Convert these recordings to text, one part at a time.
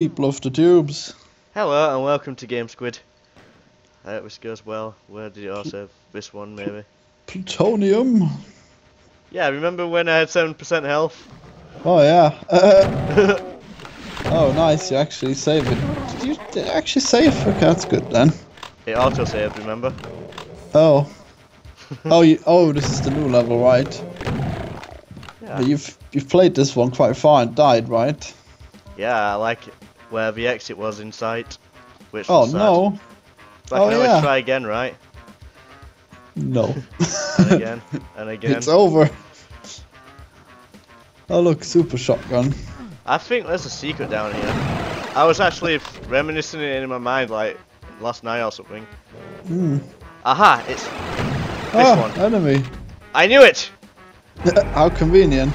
People of the tubes. Hello and welcome to Game Squid. I hope this goes well. Where did you also? have This one maybe. Plutonium. Yeah, remember when I had seven percent health? Oh yeah. Uh, oh nice, you actually saved it. Did you did you actually save? Okay, that's good then. It auto saved, remember? Oh. oh you oh this is the new level, right? Yeah. But you've you've played this one quite far and died, right? Yeah, I like it. Where the exit was in sight. Which Oh no. But I Oh, can yeah. try again, right? No. And again, and again. it's over. Oh look, super shotgun. I think there's a secret down here. I was actually reminiscing it in my mind like last night or something. Hmm. Aha, it's Ah, one. enemy. I knew it! How convenient.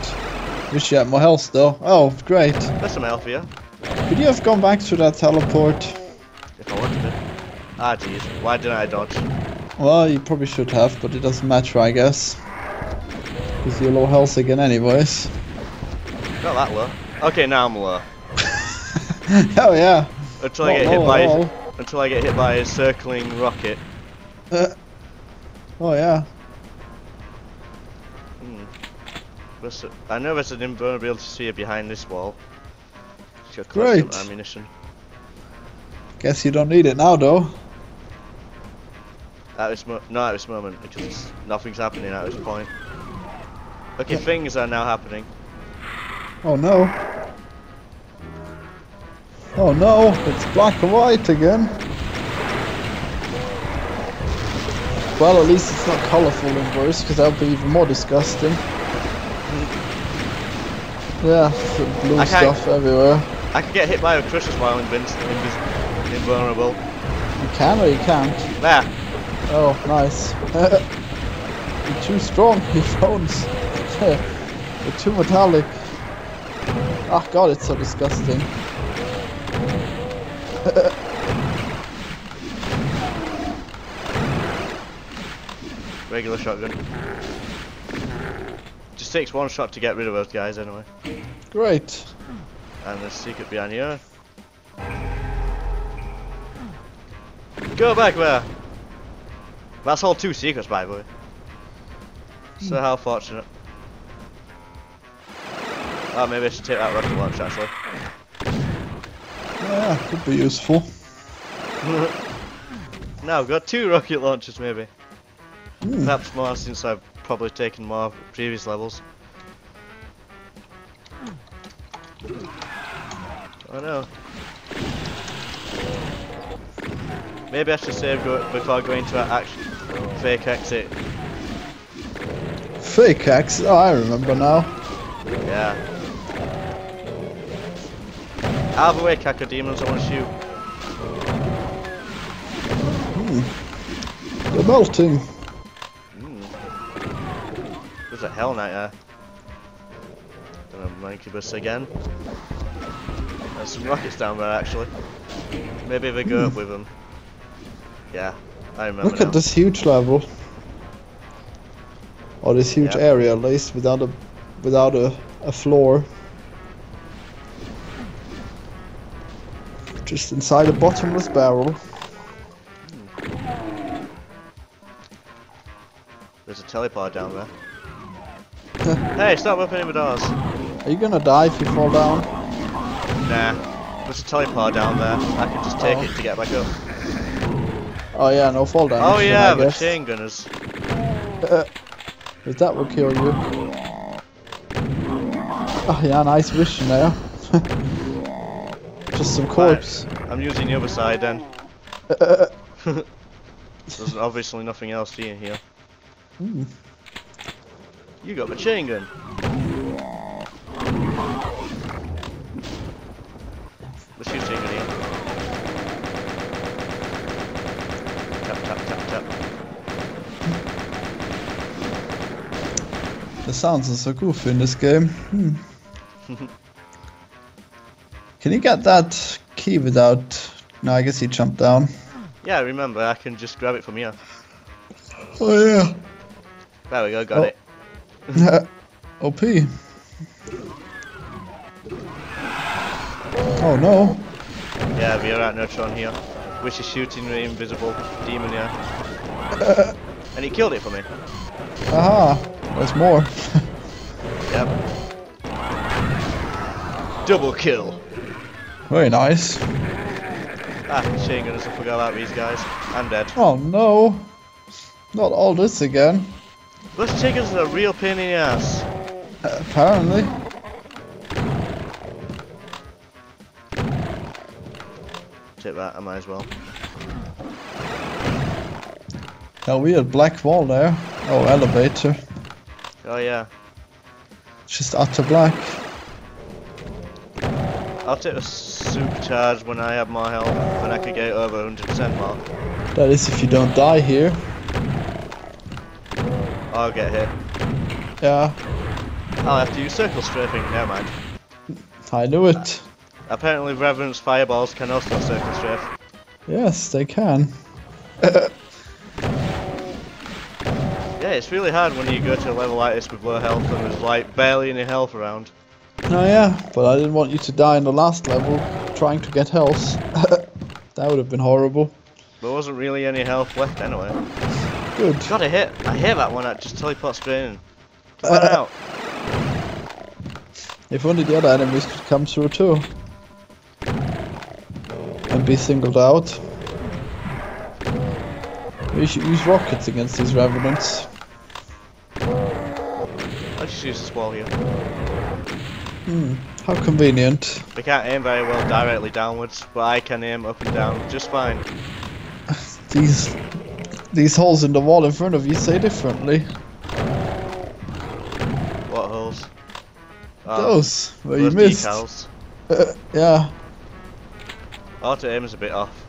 Wish you had more health though. Oh, great. There's some health here. Could you have gone back to that teleport? If I wanted to. Ah jeez, why didn't I dodge? Well, you probably should have, but it doesn't matter, I guess. Because you're low health again anyways. Not that low. Okay, now I'm low. oh yeah. Until I get hit by until I get hit by a circling rocket. Oh yeah. Hmm. I know there's an invulnerability behind this wall. Collect some Great. ammunition. Guess you don't need it now though. At this mo not at this moment, because nothing's happening at this point. Okay, things are now happening. Oh no. Oh no, it's black and white again. Well, at least it's not colourful in worse, because that would be even more disgusting. Yeah, blue stuff everywhere. I can get hit by a crushers while invinc- invis- invulnerable. You can or you can't. There. Oh, nice. You're too strong, your phones. They're too metallic. Oh god, it's so disgusting. Regular shotgun. Just takes one shot to get rid of those guys anyway. Great. And there's a secret behind here. Go back there! That's all two secrets by the way. So how fortunate. Oh, maybe I should take that rocket launch actually. Yeah, could be useful. now I've got two rocket launchers maybe. Hmm. Perhaps more since I've probably taken more previous levels. Oh no. Maybe I should save go before going to an action fake exit. Fake exit? Oh, I remember now. Yeah. Out of the way, cacodemons, I want to shoot. Hmm. They're melting. Hmm. There's a hell knight there. Gonna monkey bus again. There's some rockets down there actually. Maybe they go up with them. Yeah, I remember Look now. at this huge level. Or this huge Yeah. area, at least, without a, without a, a floor. Just inside a bottomless barrel. There's a teleport down there. hey, stop opening the doors. Are you gonna die if you fall down? Nah. There's a teleport down there. I can just take Oh. it to get back up. Oh yeah, no fall down. Oh yeah, the chain gunners. If that will kill you. Oh yeah, nice vision there. Just some corpse. I'm using the other side then. There's obviously nothing else here. Hmm. You got the chain gun. Let's use chain here. Tap tap tap tap. The sounds are so goofy in this game. Hmm. Can you get that key without... No, I guess he jumped down. Yeah, remember I can just grab it from here. Oh yeah. There we go, got Oh. it. OP. Oh no. Yeah, we're at Neutron here. Which is shooting the invisible demon, yeah. and he killed it for me. Aha! There's more. Yep. Double kill. Very nice. Ah, machine gunners, I forgot about these guys. I'm dead. Oh no! Not all this again. Those chickens are a real pain in the ass. Uh, apparently. Take that, I might as well. Yeah, we had black wall there. Oh, elevator. Oh yeah. Just utter black. I'll take a supercharge when I have more health, when I could get over 100% mark. That is if you don't die here. I'll get hit. Yeah, I'll have to use circle strafing, never mind. I knew it. Apparently Revenant's fireballs can also circle strafe. Yes, they can. Yeah, it's really hard when you go to a level like this with low health and there's like barely any health around. Oh yeah, but I didn't want you to die in the last level trying to get health. that would have been horrible. There wasn't really any health left anyway. Good. Got a hit. I hit that one that just teleports straight in. On uh, out. If only the other enemies could come through too. Be singled out. We should use rockets against these revenants. I'll just use this wall here. Hmm, how convenient. We can't aim very well directly downwards, but I can aim up and down just fine. These these holes in the wall in front of you say differently. What holes? Oh, Those where you missed. Uh, yeah, Auto aim is a bit off.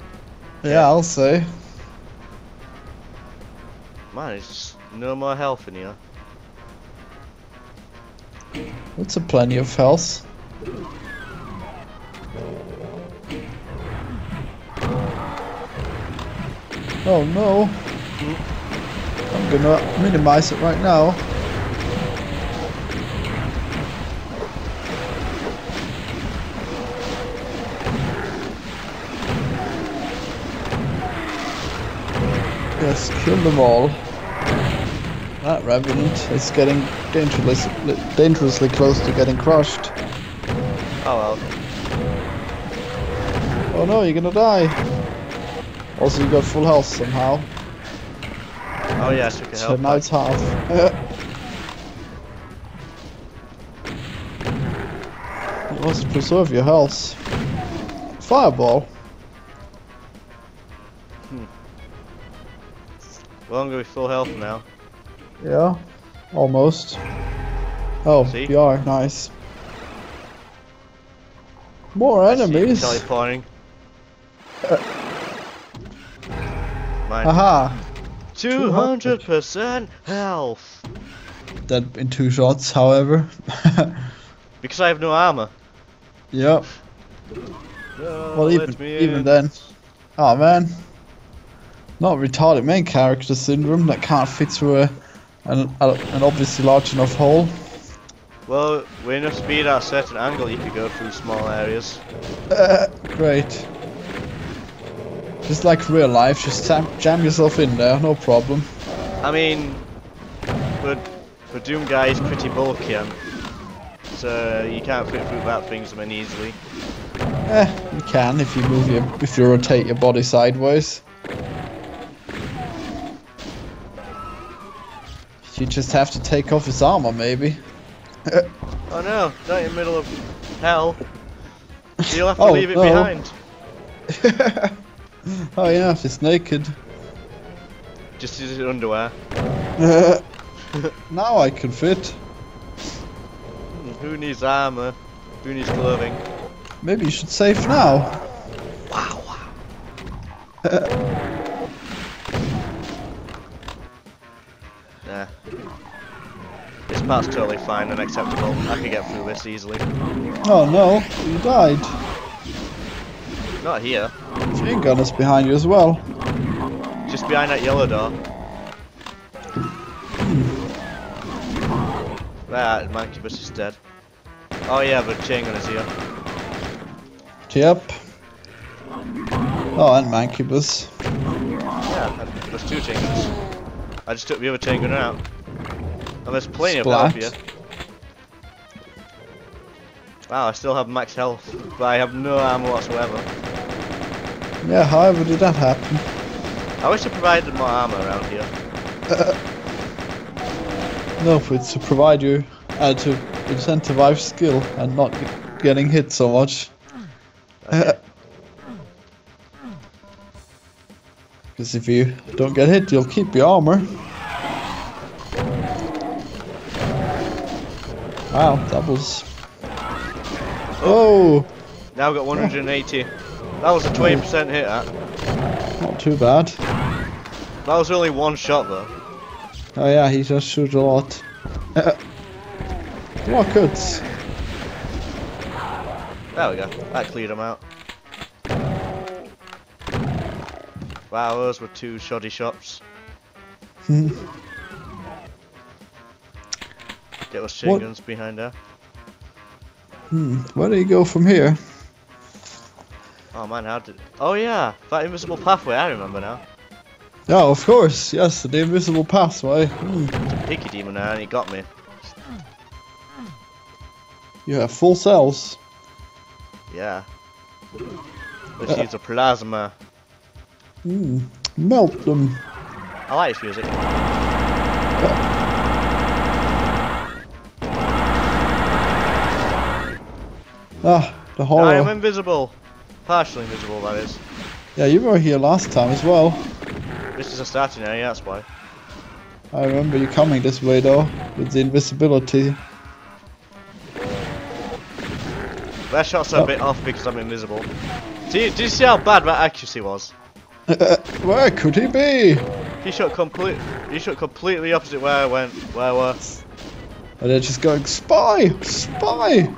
yeah, I'll say. Man, it's just no more health in here. That's a plenty of health. Oh no. Hmm. I'm gonna minimize it right now. Yes, kill them all. That revenant is getting dangerously, dangerously close to getting crushed. Oh well. Oh no, you're gonna die. Also, you got full health somehow. Oh yeah, I took a So now it's half. you must preserve your health. Fireball. Well, I'm gonna be full health now. Yeah, almost. Oh, See? we are nice. More I see you enemies. Teleporting. Uh, Mine. Aha! 200% health. Dead in two shots, however. Because I have no armor. yep. No, Well, even even then. Oh man. Not retarded main character syndrome that can't fit through a an, a, an obviously large enough hole. Well, with enough speed at a certain angle, you could go through small areas. Great. Just like real life, just jam, jam yourself in there, no problem. I mean, but the Doom guy is pretty bulky, so you can't fit through that thing mean easily. Eh, you can if you move your if you rotate your body sideways. You just have to take off his armor, maybe. Oh no, not in the middle of hell. You'll have to Oh, leave it no. behind. oh yeah, if it's naked. Just use your underwear. now I can fit. Hmm, who needs armor? Who needs clothing? Maybe you should save now. Wow. Nah. This part's totally fine and acceptable. I can get through this easily. Oh no, you died. Not here. Machine gunner's behind you as well. Just behind that yellow door. That Mancubus is dead. Oh yeah, but chain gun is here. Yep. Oh, and Mancubus. Yeah, and there's two chain guns. I just took the other chain gun out. And there's plenty of health here. Wow, I still have max health, but I have no ammo whatsoever. Yeah, however did that happen? I wish I provided more armor around here. No, it's to provide you, uh, to incentivize skill and not g- getting hit so much. Okay. Because if you don't get hit, you'll keep your armor. Wow, that was. Oh, Now I've got 180. That was a 20% hit at. not too bad. That was only one shot though. Oh yeah, he just shoots a lot. Rockets. There we go. That cleared him out. Wow, those were two shoddy shots. Get chain What- guns behind there. Hmm, where do you go from here? Oh man, how did... Oh yeah, that invisible pathway, I remember now. Oh, of course. Yes, the invisible pathway. Hmm. Picky demon and he got me. You have full cells. Yeah. Let's use a plasma. Hmm. Melt them. I like this music. Ah, the I am invisible. Partially invisible, that is. Yeah, you were here last time as well. This is a starting area, that's why. I remember you coming this way though, with the invisibility. That shots are a Oh. bit off because I'm invisible. Do you, do you see how bad that accuracy was? Where could he be? He shot complete. He shot completely opposite where I went. Where I were. And they're just going, Spy! Spy!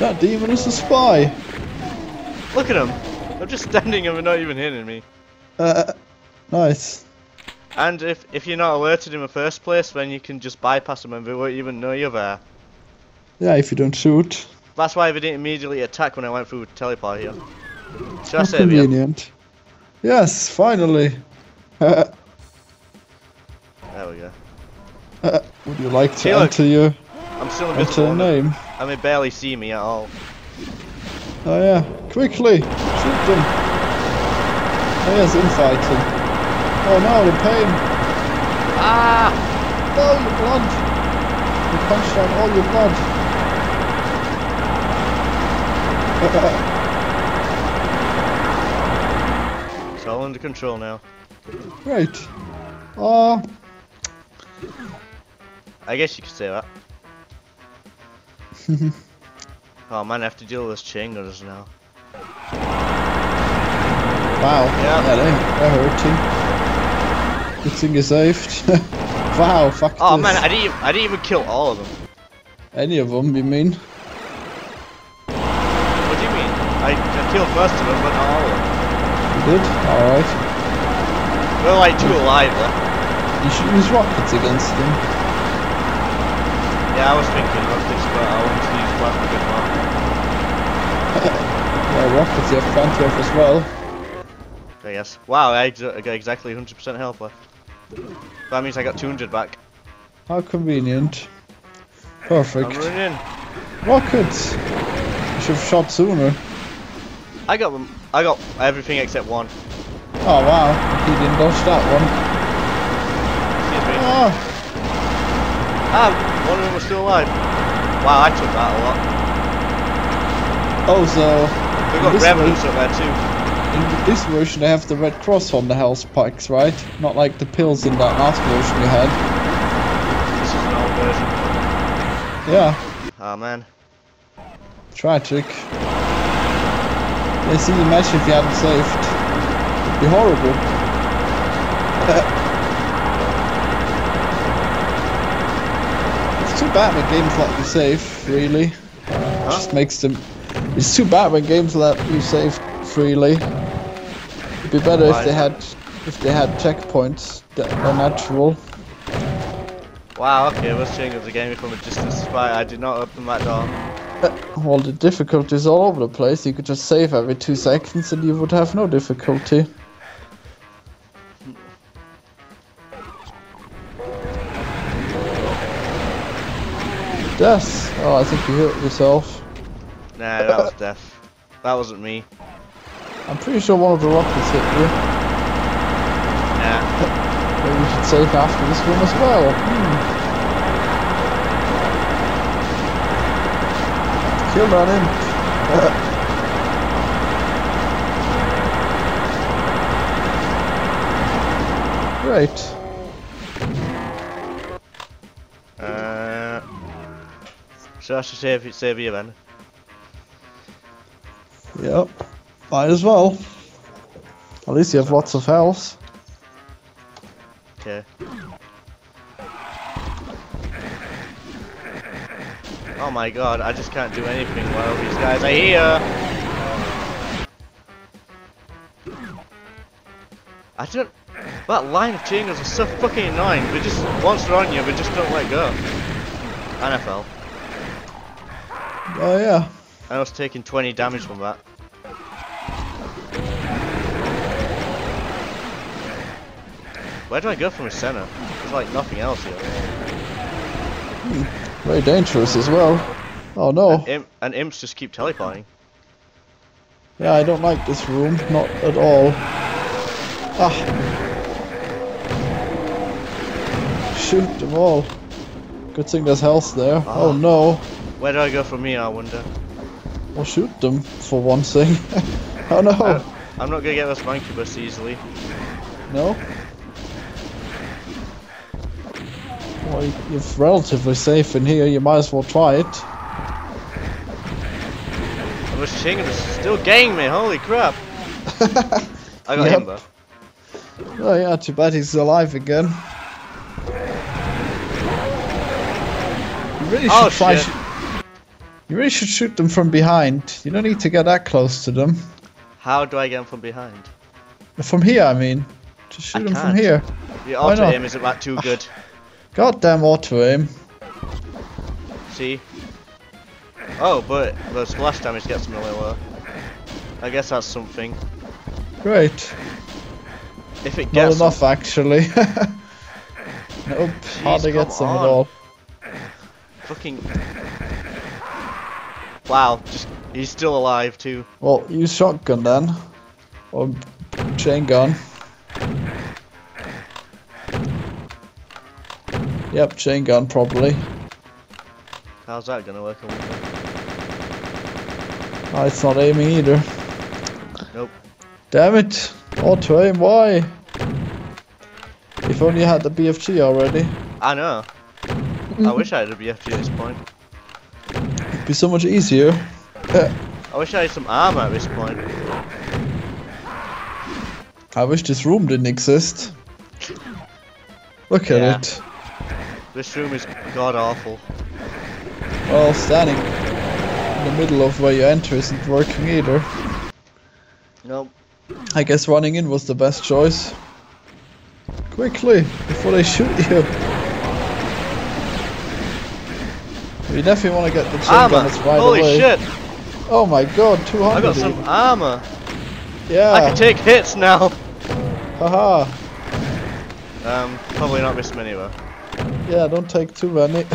That demon is a spy! Look at him. I'm just standing and they're not even hitting me. Uh, nice. And if if you're not alerted in the first place, then you can just bypass them and they won't even know you're there. Yeah, if you don't shoot. That's why they didn't immediately attack when I went through teleport here. Should I you? convenient. Yes, finally. There we go. Would you like to See, look. enter your I'm still enter invisible. a and name? And they barely see me at all. Oh yeah, quickly! Shoot them! Oh yes, infighting. Oh no, the pain! Ah! Oh, your blood! You punched out all your blood. It's all under control now. Great. Uh, I guess you could say that. oh man, I have to deal with gunners now. wow. Yeah. That, they, they're hurting. Good thing you saved. wow, fuck Oh this. man, I didn't. Even, I didn't even kill all of them. Any of them, you mean? What do you mean? I, I killed most of them, but not all of them. You did? Alright. There were like two alive left. You should use rockets against them. Yeah, I was thinking this, but I wanted to use plasma gun more. Yeah, rockets you have plenty of as well. I guess. Wow, I, got exactly 100% health left. That means I got 200 back. How convenient. I'm Perfect. Rockets! You should have shot sooner. I got them. I got everything except one. Oh wow, he didn't dodge that one. Excuse me. Ah, Ah, one of them was still alive. Wow, I took that a lot. oh so We've got This revenants up there too. in this version they have the red cross on the health spikes, right? Not like the pills in that last version you had. This is an old version. Yeah, Oh man. tragic. Yeah, see, imagine if you hadn't saved. It'd be horrible. it's too bad when games let you save, really. It just makes them. It's too bad when games let you save freely. It'd be better Why? if they had if they had checkpoints that are natural. Wow, okay, change up the game from a distance spy. I did not open that door. Uh, well, the difficulty is all over the place. You could just save every two seconds and you would have no difficulty. Yes. Oh, I think you hurt yourself. Nah, that was death. That wasn't me. I'm pretty sure one of the rockets hit you. Nah. Maybe we should save after this one as well. Hmm. Kill that imp. Great. So I should save save you then. Yep. Might as well. At least you have lots of health. Okay. Oh my god, I just can't do anything while these guys are here. I don't. That line of chingers is so fucking annoying. They just once they're on you, they just don't let go. NFL. Oh yeah. I was taking 20 damage from that. Where do I go from the center? There's like nothing else here. Very dangerous as well. Oh no. And, imp, and imps just keep teleporting. Yeah, I don't like this room. Not at all. Ah. Shoot them all. Good thing there's health there. Ah. Oh no. Where do I go from here, I wonder? Well, shoot them for one thing. oh no. I, I'm not gonna get this mancubus easily. No? Well, you're relatively safe in here. You might as well try it. And this chingus still getting me, holy crap! I got Yep. him though. Oh yeah, too bad he's alive again. You really should Oh, try. shit. You really should shoot them from behind. You don't need to get that close to them. How do I get him from behind? From here, I mean. Just shoot I them from can't. here. The auto aim isn't that too ah. good. Goddamn auto aim. See? Oh, but the splash damage gets me lower. I guess that's something. Great. If it Not gets enough, actually. nope. Hardly come gets them at on. all. fucking. Wow, just he's still alive too. Well, use shotgun then. Or chain gun. Yep, chain gun probably. How's that gonna work? I? Oh, it's not aiming either. Nope. Damn it! Oh, Auto aim, why? If only you had the BFG already. I know. I mm-hmm. wish I had a BFG at this point. Be so much easier. I wish I had some armor at this point. I wish this room didn't exist. Look at it. This room is god awful. Well, standing in the middle of where you enter isn't working either. Nope. I guess running in was the best choice. Quickly, before they shoot you. We definitely want to get the chain Armor! gunners right Holy away. shit! Oh my god, 200 I got some armor! Yeah, I can take hits now! haha. Um, probably not this many though. Yeah, don't take too many.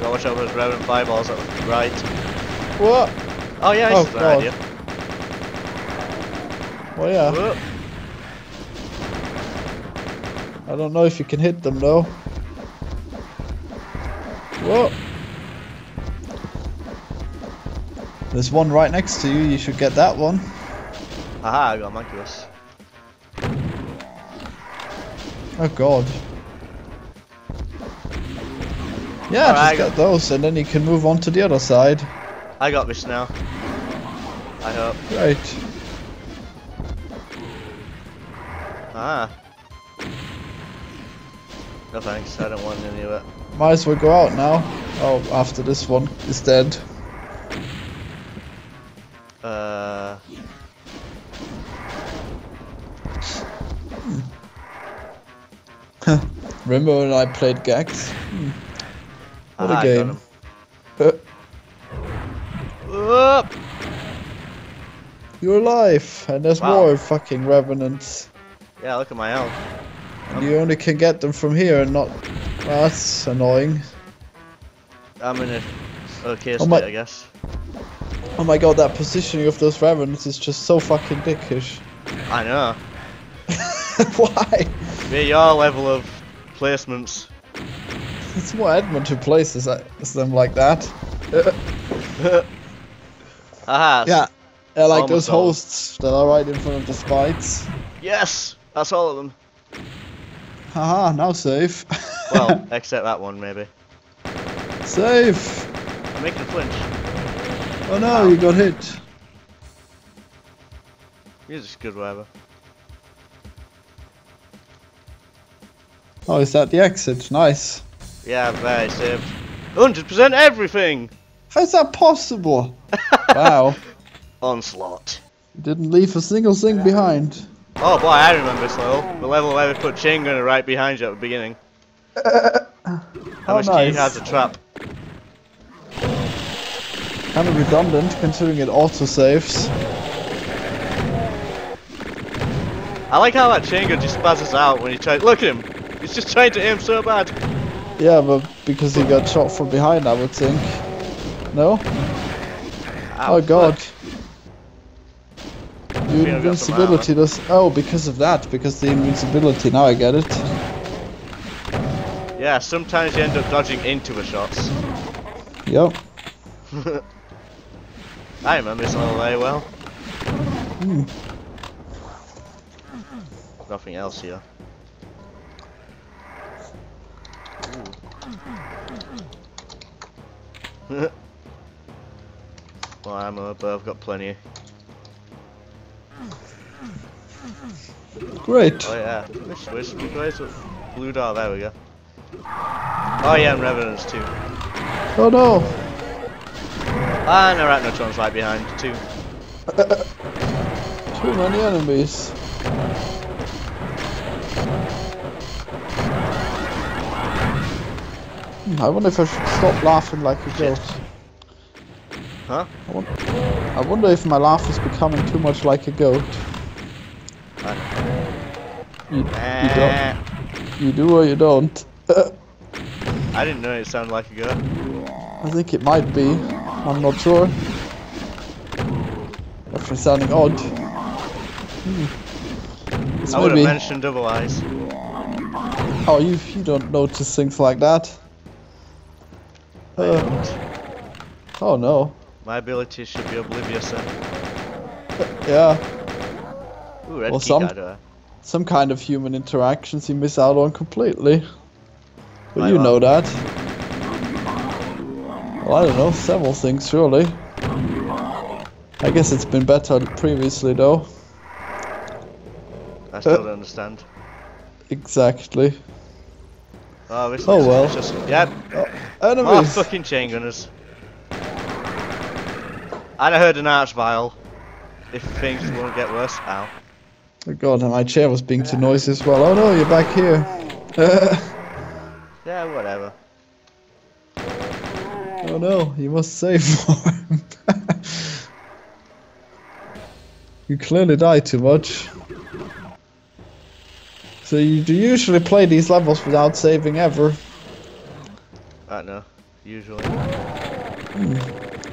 Gotta watch out for those revenant fireballs at the right. what? Oh yeah, Oh, this is an God. idea. Well, yeah. Whoa. I don't know if you can hit them though. Whoa. There's one right next to you, you should get that one. Haha, I got a Mancubus. Oh god. Yeah, Alright, I just get those and then you can move on to the other side. I got this now. I hope. Right. Ah. No thanks, I don't want any of it. Might as well go out now. Oh, after this one is dead. Uh, Remember when I played Gax? What ah, a got game. Uh, up! You're alive, and there's Wow. more fucking revenants. Yeah, look at my health. And you only can get them from here and not. That's annoying. I'm in a okay Oh state, my- I guess. Oh my god, that positioning of those revenants is just so fucking dickish. I know. Why? Be your level of placements. It's more Edmund who places them like that. Aha. Yeah. Yeah, like Almost those hosts that are right in front of the spikes. Yes! That's all of them. Haha, now safe. Well, except that one, maybe. safe! I'm making a flinch. Oh no, you got hit. Music's good, whatever. Oh, is that the exit? Nice. Yeah, very saved. 100% everything! How's that possible? wow. Onslaught. You didn't leave a single thing behind. Oh boy, I remember this level. The level where we put chain gunner right behind you at the beginning. How Oh, much nice. key has a trap? Kind of redundant considering it also saves. I like how that chain gun just spazzes out when you try. Look at him! He's just trying to aim so bad. Yeah, but because he got shot from behind, I would think. No? Ow, Oh god. Your invincibility does. Oh, because of that. Because the invincibility. Now I get it. Yeah, sometimes you end up dodging into the shots. Yep. I remember this level very well. Hmm. Nothing else here. Ooh. well, ammo, but I've got plenty. Great. Oh yeah, which which way is it? Blue dot. There we go. Oh yeah, and revenants too. Oh no. Ah, and arachnotron's right behind too. Too many enemies. Hmm, I wonder if I should stop laughing like a goat. Huh? I won- I wonder if my laugh is becoming too much like a goat. You, you Eh, don't. You do or you don't. I didn't know it sounded like a goat. I think it might be. I'm not sure. After sounding odd. Hmm. I would have mentioned otherwise. Oh, you you don't notice things like that. Uh, oh no. My abilities should be oblivious then. Yeah, Ooh, red Well, some- guard, uh, some kind of human interactions you miss out on completely. But you know that. Well, I don't know, several things surely. I guess it's been better previously though. I still uh, don't understand. Exactly. Oh, this Oh, well. just, yeah, more Enemies! Oh, fucking chain gunners. I'd have heard an Archvile if things won't get worse. Ow. Oh god, my chair was being too noisy as well. Oh no, you're back here. Yeah, whatever. Oh no, you must save more. you clearly die too much. So you do usually play these levels without saving ever, I don't know. Usually. Hmm.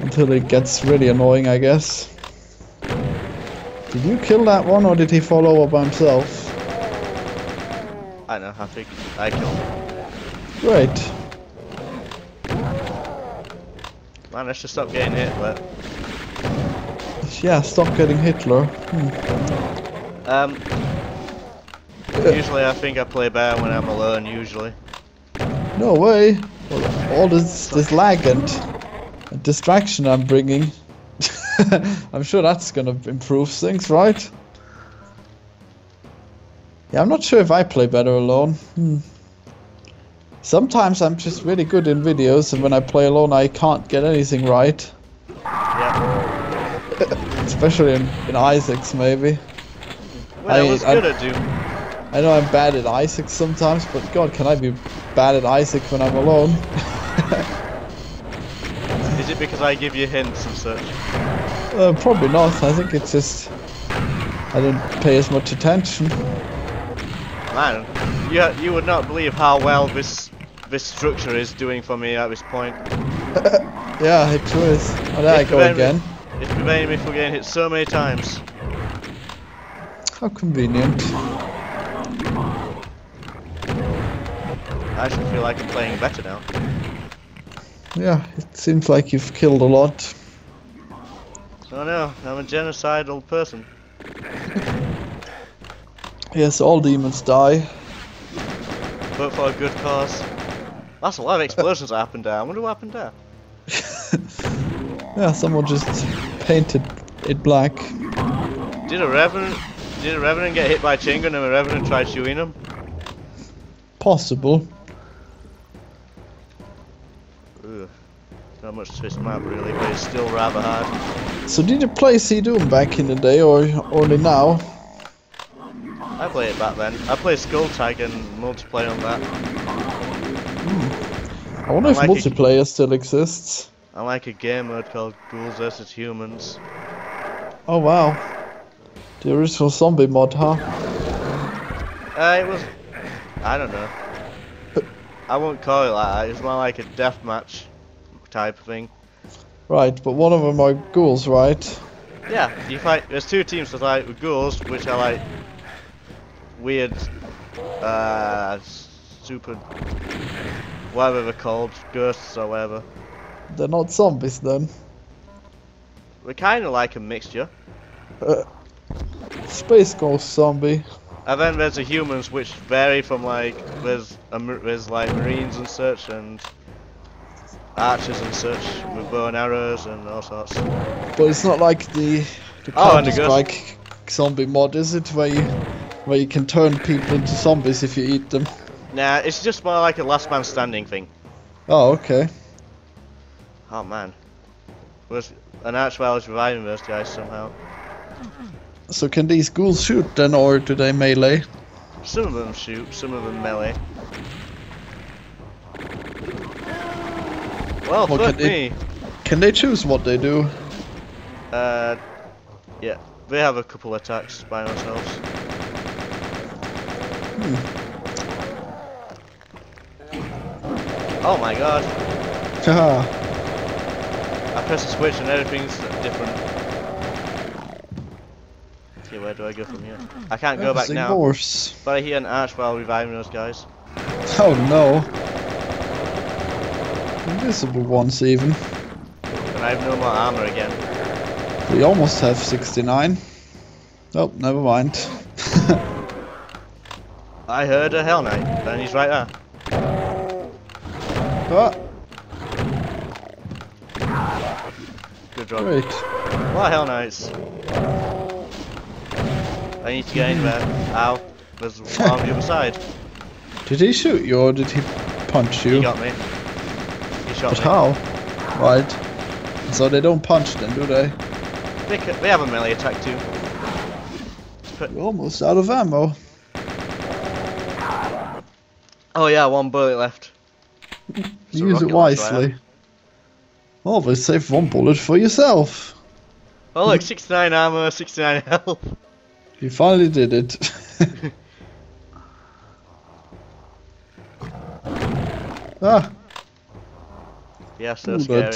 until it gets really annoying, I guess. Did you kill that one, or did he fall over by himself? I know. I think I killed him. Great. Man, let's just stop getting hit. But Yeah, stop getting Hitler. um, usually I think I play better when I'm alone. Usually. No way. All this this lag and, and distraction I'm bringing. I'm sure that's gonna improve things, right? Yeah, I'm not sure if I play better alone. Hmm. Sometimes I'm just really good in videos, and when I play alone, I can't get anything right. Yeah. Especially in, in Isaacs, maybe. Well, I, I- was I- good at Doom. I know I'm bad at Isaacs sometimes, but God, can I be bad at Isaac when I'm alone? Is it because I give you hints and such? Uh, probably not. I think it's just I didn't pay as much attention. Man, you you would not believe how well this this structure is doing for me at this point. Yeah, it is. Oh, there I go again. It's preventing me from getting hit so many times. How convenient. I actually feel like I'm playing better now. Yeah, it seems like you've killed a lot. Oh no, I'm a genocidal person. Yes, all demons die. But for a good cause. That's a lot of explosions that happened there. I wonder what happened there. Yeah, someone just painted it black. Did a revenant did a revenant get hit by Chingun and a revenant tried shooting him? Possible. Ugh. Not much to this map really, but it's still rather hard. So did you play ZDoom back in the day or only now? I played it back then. I played Skulltag and multiplayer on that. I wonder if like it. multiplayer still exists. I like a game mode called Ghouls vs Humans. Oh wow. The original zombie mod, huh? Uh, it was. I don't know. I won't call it like that. It's more like a deathmatch type thing. Right, but one of them are ghouls, right? Yeah, you fight. There's two teams to fight with ghouls, which are like weird, uh, super, whatever they're called, ghosts or whatever. They're not zombies then. We're kind of like a mixture. Uh, Space Ghost zombie. And then there's the humans, which vary from like there's a, mar- there's like marines and such, and archers and such with bow and arrows and all sorts. But it's not like the the Oh, the zombie mod, is it? Where you where you can turn people into zombies if you eat them. Nah, it's just more like a last man standing thing. Oh, okay. Oh man, was an Archvile is reviving those guys somehow. So can these ghouls shoot then, or do they melee? Some of them shoot, some of them melee. Well, Well, fuck can me. Can they choose what they do? Uh, yeah, they have a couple attacks by themselves. Oh my god, I press a switch and everything's different. Okay, where do I go from here? I can't go back now, Morse. but I hear an Archvile reviving those guys. Oh no. Invisible ones even. And I have no more armor again. We almost have 69. Oh, never mind. I heard a Hell Knight, and he's right there. Ah, Good job. great. What Hell nice. I need to get in there. Ow. There's one on the other side. Did he shoot you or did he punch you? He got me. He shot But me. how? Right. So they don't punch then, do they? They, they have a melee attack too. We're almost out of ammo. Oh yeah, one bullet left. Use it rocket launcher, I wisely. have. Always save one bullet for yourself. Oh look, 69 armor, 69 health. You finally did it. ah, Yeah, so ooh, scary.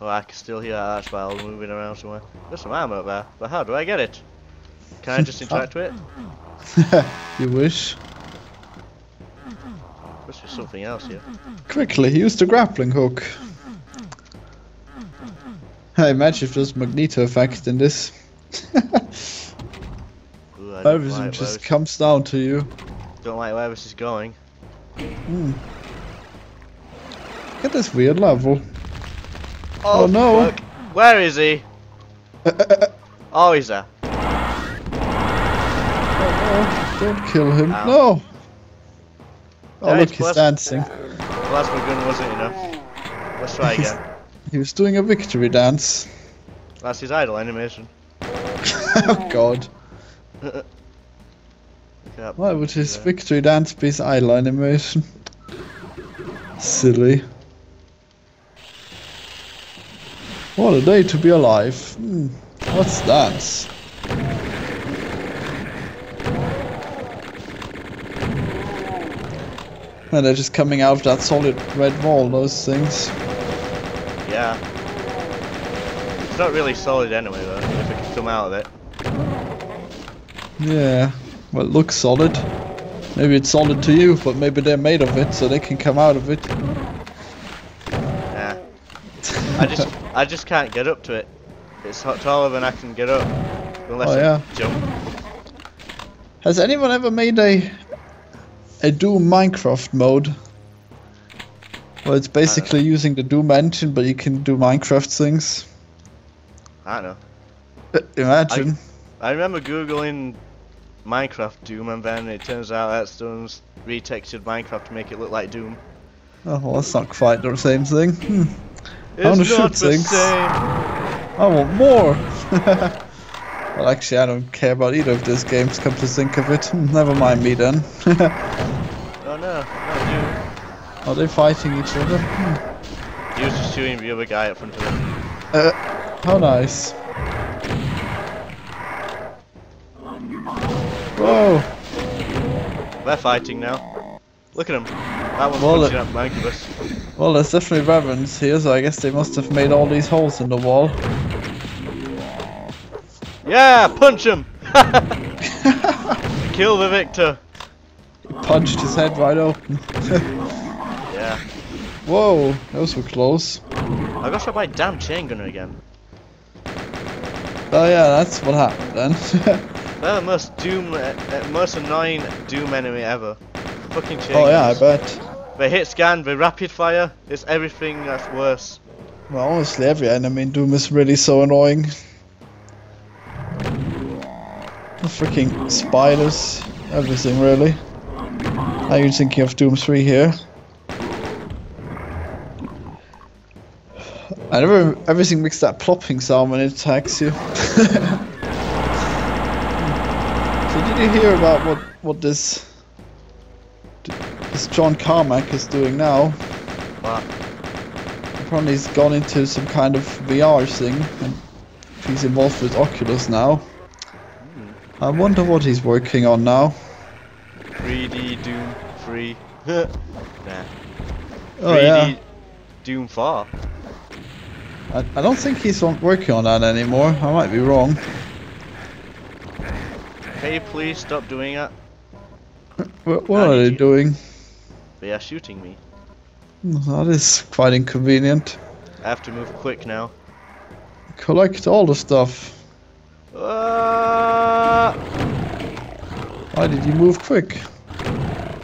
Oh, I can still hear Archvile moving around somewhere. There's some armor there, but how do I get it? Can I just interact with it? you wish. Must be something else here. Quickly, use the grappling hook. I imagine if there's magneto effect in this. Ooh, Everything like, just comes down to you. don't like where this is going. Hmm. Look at this weird level. Oh, oh no. fuck. Where is he? Uh, uh, uh. Oh, he's there. Oh, don't kill him. Ow. No! Oh, look, he's dancing. Plasma gun wasn't enough. Let's try again. He was doing a victory dance. That's his idle animation. oh god. Why would his victory dance be his idle animation? Silly. What a day to be alive. Hmm. What's that? And they're just coming out of that solid red wall, those things. Yeah. It's not really solid anyway though, if it can come out of it. Yeah, well, it looks solid. Maybe it's solid to you, but maybe they're made of it, so they can come out of it. Yeah. I just I just can't get up to it. It's taller than I can get up. Unless Oh, I yeah. jump. Has anyone ever made a a Doom Minecraft mode? Well, it's basically using the Doom engine, but you can do Minecraft things. I don't know. Uh, Imagine. I remember googling Minecraft Doom and then it turns out that Stone's retextured Minecraft to make it look like Doom. Oh, well, that's not quite the same thing. Hmm. It's wanna not shoot the things. same. I want more! well, actually, I don't care about either of these games, come to think of it. Hmm, Never mind me then. Oh no, not you. Are they fighting each other? Hmm. He was just shooting the other guy up front of him. Uh, how nice. Whoa! They're fighting now. Look at him. That one's Well, punching up Mancubus. Well, there's definitely ravens here, so I guess they must have made all these holes in the wall. Yeah, punch him! Kill the victor. Punched his head right open. Yeah. Whoa, those were close. I got shot by a damn chain gunner again. Oh yeah, that's what happened then. They're the most doom, uh, uh, most annoying doom enemy ever. Fucking chain oh yeah, I gunners. bet. They hit scan, they rapid fire. It's everything that's worse. Well, honestly, every enemy in Doom is really so annoying. The freaking spiders, everything really. Are you thinking of Doom 3 here? I never, everything makes that plopping sound when it attacks you. so did you hear about what, what this, this John Carmack is doing now? But Apparently he's gone into some kind of VR thing and he's involved with Oculus now. I wonder what he's working on now. 3D Doom 3. nah. Oh 3D yeah. Doom 4. I, I don't think he's on, working on that anymore. I might be wrong. Can you please stop doing that? What, what are they you. doing? They are shooting me. That is quite inconvenient. I have to move quick now. Collect all the stuff. Ah! Why did you move quick?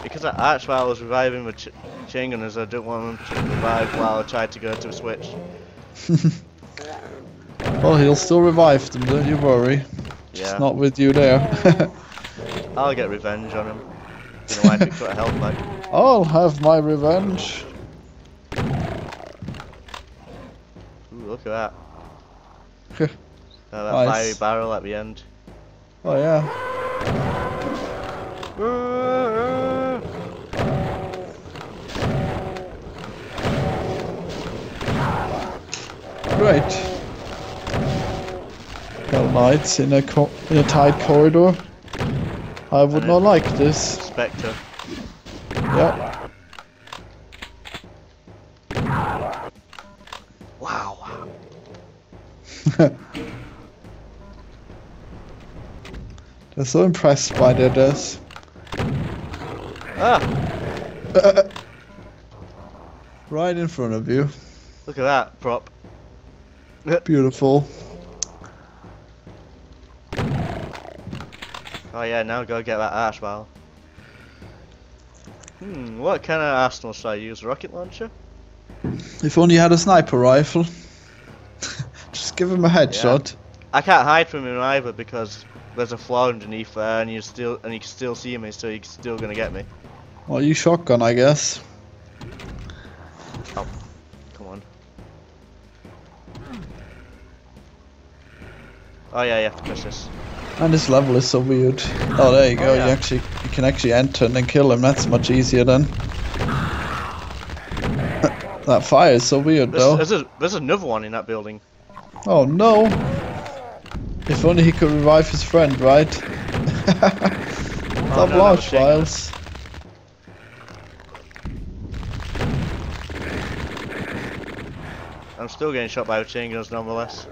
Because I, Archvile I was reviving the ch chain gunners, I didn't want them to revive while I tried to go to a switch. Well, he'll still revive them, don't you worry. Yeah, Just not with you there. I'll get revenge on him. You know why I took a health back. I'll have my revenge. Ooh, look at that. That fiery barrel at the end. Oh yeah. Great. Hell Knights in a co- in a tight corridor. I would not like this. Spectre. Yeah. Wow. They're so impressed by their deaths. Ah, Right in front of you. look at that prop. Beautiful. Oh yeah, now go get that ash barrel. Hmm, what kind of arsenal should I use? Rocket launcher? If only you had a sniper rifle. Just give him a headshot. I can't hide from him either because there's a floor underneath there, and you still and you can still see me, so he's still gonna get me. Well, you shotgun, I guess. Oh come on. Oh yeah, you have to push this. And this level is so weird. Oh, there you go. Oh, yeah. You actually you can actually enter and then kill him. That's much easier then. that fire is so weird There's, though. there's, a, there's another one in that building. Oh no! If only he could revive his friend, right? Oh, Double no, that was. I'm still getting shot by chain guns nonetheless.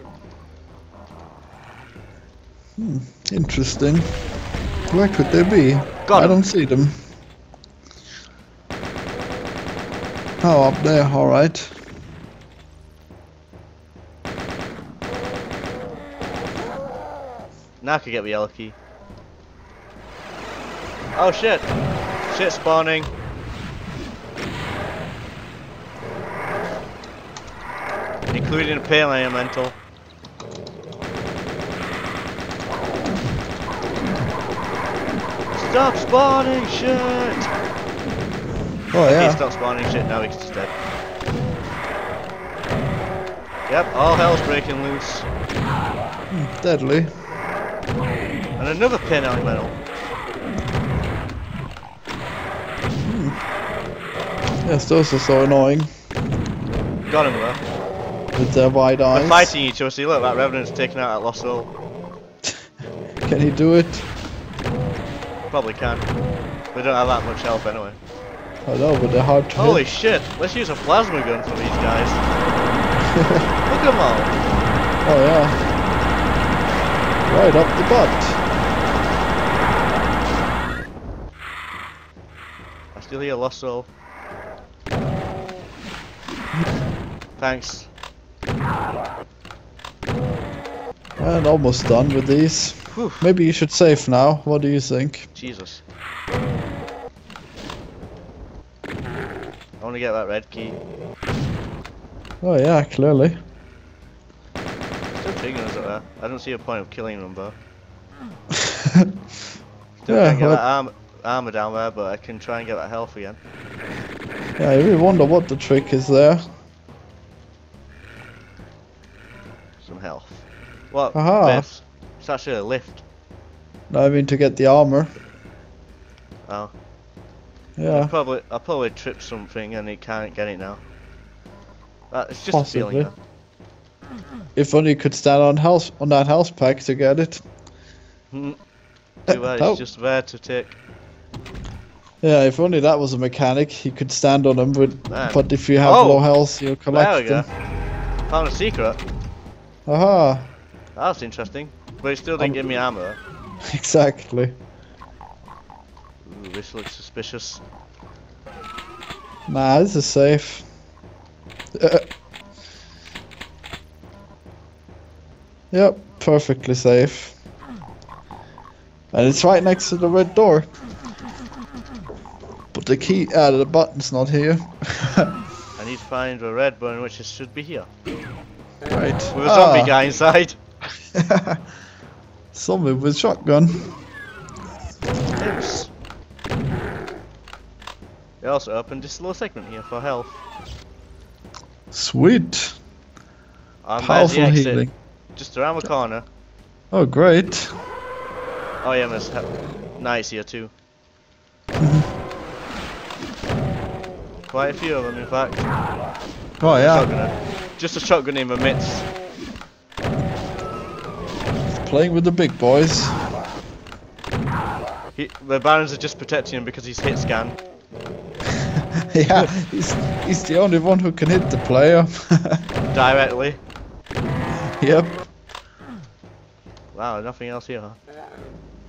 Hmm, interesting. Where could they be? Got I don't see them. Oh, up there, alright. Now I could get the yellow key. Oh shit! Shit spawning. Including a pain elemental. Stop spawning shit! Oh He yeah. stopped spawning shit, now he's just dead. Yep, all hell's breaking loose. Deadly. And another pain elemental. Yes, those are so annoying. Got him though. With their wide They're eyes. fighting each other, see look, that Revenant's taking out that Lost Soul. Can he do it? Probably can. We don't have that much health anyway. I know, but they're hard to Holy hit. shit, let's use a plasma gun for these guys. Look at them all. Oh yeah. Right the butt. I still hear Lost Soul. Thanks. And almost done with these. Whew. Maybe you should save now. What do you think? Jesus. I want to get that red key. Oh yeah, clearly. Still two guns up there. I don't see a point of killing them though. yeah, Can't get well, that arm armor down there, but I can try and get that health again. yeah, I really wonder what the trick is there. Some health. What? Aha. This? It's actually a lift. No, I mean to get the armor. Oh. Yeah. I probably I probably tripped something and it can't get it now. That, it's just a Possibly. feeling. If only you could stand on health on that health pack to get it. though. Too bad Oh. it's just there to take. Yeah, if only that was a mechanic, you could stand on them. Man. but if you have Oh, low health, you'll There we collect go. them. Found a secret. Aha, That's interesting. But it still didn't Um, give me ammo. exactly. Ooh, this looks suspicious. Nah, this is safe. Uh, yep, perfectly safe. And it's right next to the red door. But the key, uh, the button's not here. I need to find a red button which is, should be here. right. With a zombie Ah, guy inside. Zombie with shotgun. Oops. They also opened this little segment here for health. Sweet. There's Powerful healing. Just around the corner. Oh, great. Oh yeah, there's he- knights here too. Quite a few of them, in fact. Oh, yeah. Just a shotgun in the midst. Playing with the big boys. He, the barons are just protecting him because he's hit scan. yeah, he's, he's the only one who can hit the player. Directly. yep, Wow, nothing else here, huh?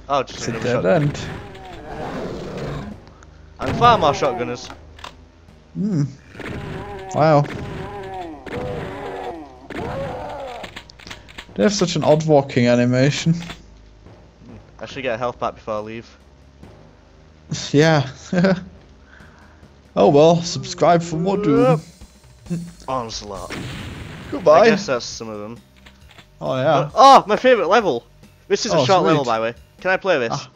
Oh, just it's a another dead shotgun. end. And far more shotgunners. Hmm. Wow. They have such an odd walking animation. I should get a health pack before I leave. yeah. oh well, subscribe for more Doom. Onslaught. Goodbye. I Goodbye. guess that's some of them. Oh yeah. Oh, my favourite level! This is a Oh, short level, by the way. Can I play this? Ah.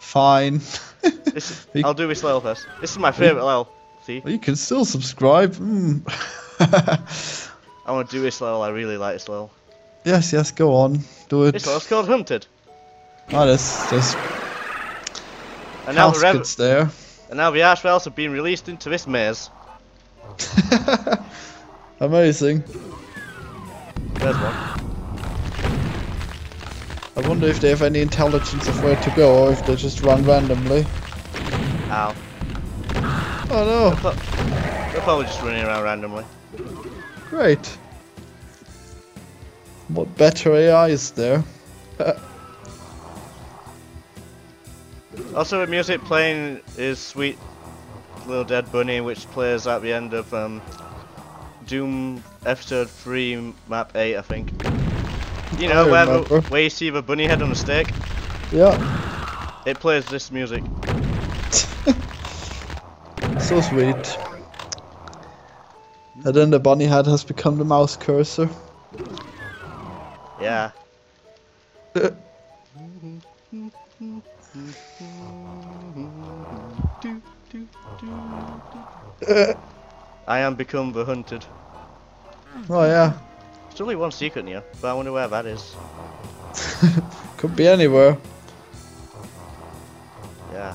Fine. this you- I'll do this level first. This is my favourite level. See? you can still subscribe. Mm. I want to do this level, I really like this level. yes, yes, go on. Do it. This level's called Hunted. Oh, there's, there's And now, the there. and now the Archviles have been released into this maze. Amazing. There's one. I wonder if they have any intelligence of where to go or if they just run randomly. Ow. Oh no, They're, pro- probably just running around randomly. great. What better AI is there? Also, the music playing is Sweet Little Dead Bunny, which plays at the end of um, Doom Episode 3, Map 8, I think. You know, where, the, where you see the bunny head on the stick? Yeah, It plays this music. so sweet. And then the bunny head has become the mouse cursor. Yeah. I am become the hunted. Oh yeah, There's only one secret in here, but I wonder where that is. could be anywhere. Yeah.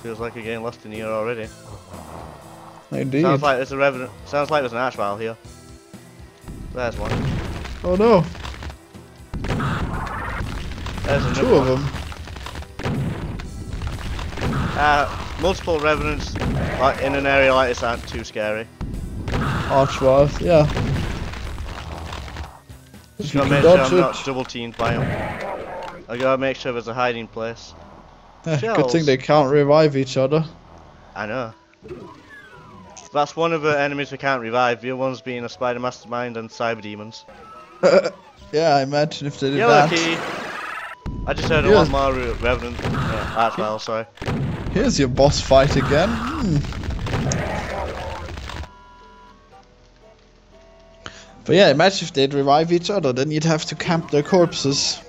Feels like you're getting lost in here already. Indeed. Sounds like there's a revenant. Sounds like there's an archvile here. There's one. oh no, There's another two of one. them. Uh, multiple revenants like, in an area like this aren't too scary. Archviles, yeah. Just gotta make sure I'm not double teamed by them. I gotta make sure there's a hiding place. Eh, good thing they can't revive each other. I know. That's one of the enemies we can't revive. The other one's being a spider mastermind and cyber demons. yeah, I imagine if they did Yellow that. key. I just heard a one more re- revenant. Uh, archvile, sorry. Here's your boss fight again. Hmm. But yeah, imagine if they'd revive each other, then you'd have to camp their corpses.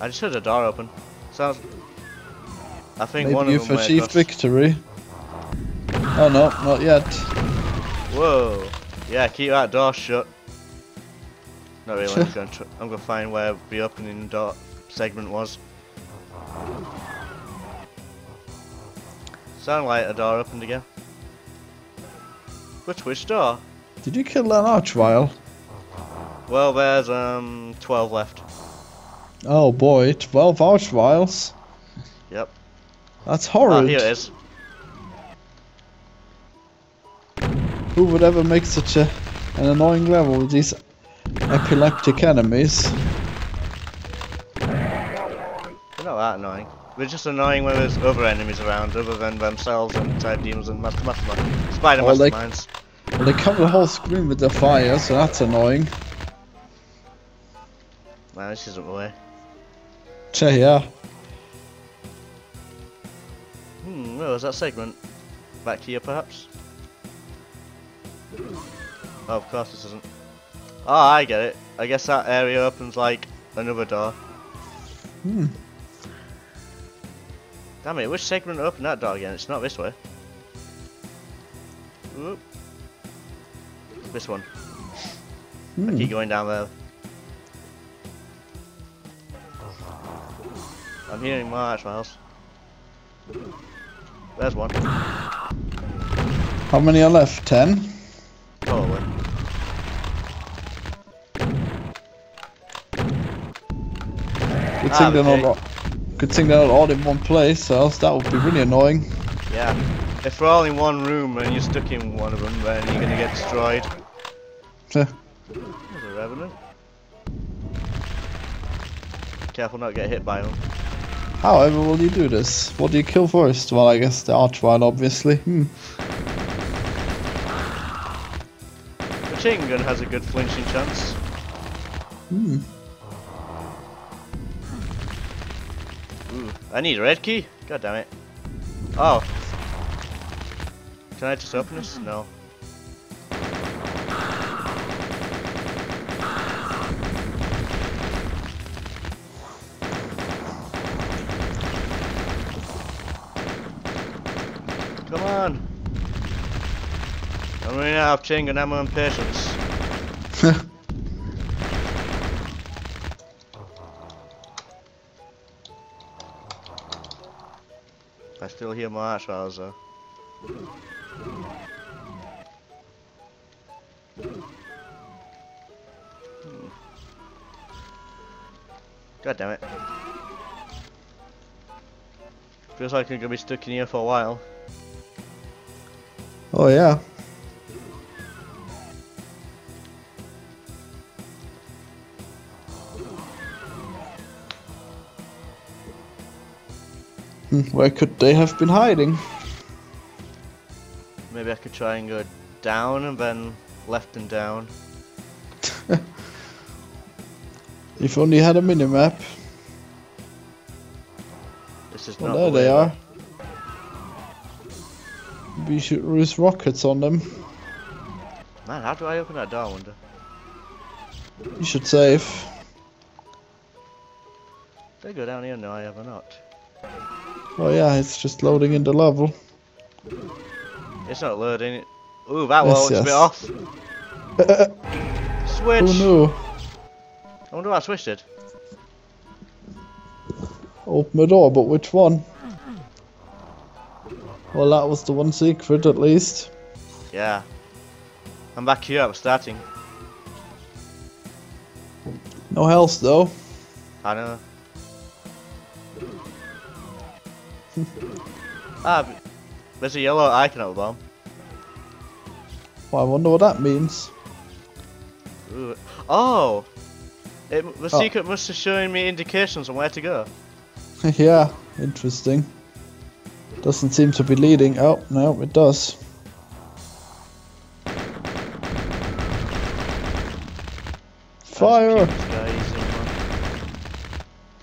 I just heard a door open. Sounds. I think Maybe one of you've them achieved victory. Oh no, not yet. Whoa. Yeah, keep that door shut. Not really. I'm, gonna tr- I'm gonna find where the opening door segment was. Sound like a door opened again. Which which door? Did you kill that archvile? Well, there's um 12 left. Oh boy, 12 archviles. Yep. That's horrid. here it is. Who would ever make such a an annoying level with these epileptic enemies? They're not that annoying. They're just annoying when there's other enemies around, other than themselves and type demons and master mastermind. Spider masterminds. Well, they cover the whole screen with their fire, so that's annoying. Man, this isn't the way. Tja, yeah. Hmm, where was that segment? Back here, perhaps? Oh, of course this isn't. Oh, I get it. I guess that area opens like another door. Hmm. Damn it, which segment opened that door again? It's not this way. Oop. This one. I Hmm. keep going down there. I'm hearing more archviles. There's one. How many are left? Ten? Probably. Good Ah, thing they're not. all- Good thing they're not all in one place, else that would be really annoying. Yeah. If we're all in one room and you're stuck in one of them, then you're gonna get destroyed. There's a revenant. Careful not get hit by them. However, will you do this? What do you kill first? Well, I guess the archvile, obviously. Hmm. The chain gun has a good flinching chance. Hmm. Ooh, I need a red key. God damn it. Oh. Can I just open this? No. Come on. I'm running out of chain gun ammo and patience. I still hear my archviles though. God damn it. Feels like I'm gonna be stuck in here for a while. Oh yeah. Hmm, Where could they have been hiding? Maybe I could try and go down and then left and down. If only you had a minimap. This is Well, not there the they are. We should use rockets on them. Man, how do I open that door, I wonder? You should save. Did I go down here? No, I have not. Oh yeah, it's just loading in the level. It's not loading. It. Ooh, that Yes, wall looks a bit off. Switch! Who knew? I wonder what I switched it. Open the door, but which one? Well, that was the one secret at least. Yeah. I'm back here, I'm starting. No health though. I know. ah, there's a yellow icon at the bottom. Well, I wonder what that means. Ooh. Oh! It, the Oh. secret must have shown me indications on where to go. yeah, interesting. Doesn't seem to be leading. Oh, no, it does. Fire! Keep these guys in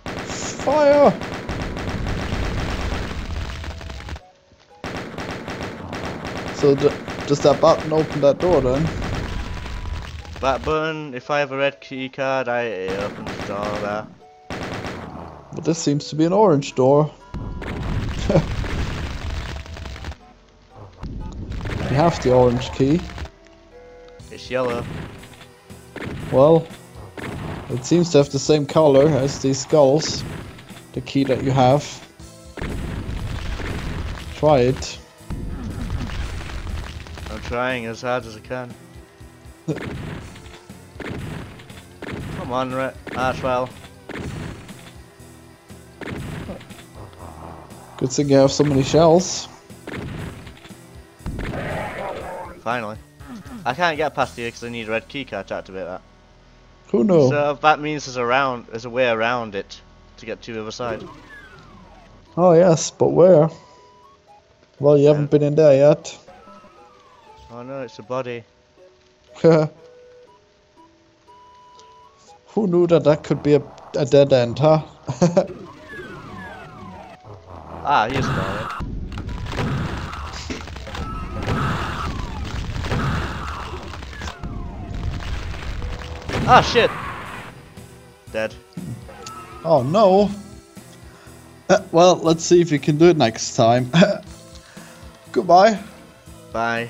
mind. Fire! So d does that button open that door then? That button, if I have a red key card, I it opens the door there. But this seems to be an orange door. you have the orange key. It's yellow. Well, it seems to have the same color as these skulls. The key that you have. Try it. Trying as hard as I can. Come on, Red Archwell. Good thing you have so many shells. Finally. I can't get past here because I need a red key card to activate that. Who knows? So that means there's a round, there's a way around it to get to the other side. Oh yes, but where? Well, you haven't been in there yet. Oh no, it's a body. Who knew that that could be a, a dead end, huh? Ah, here's a body. Ah shit! Dead. oh no. Uh, well, let's see if you can do it next time. Goodbye. Bye.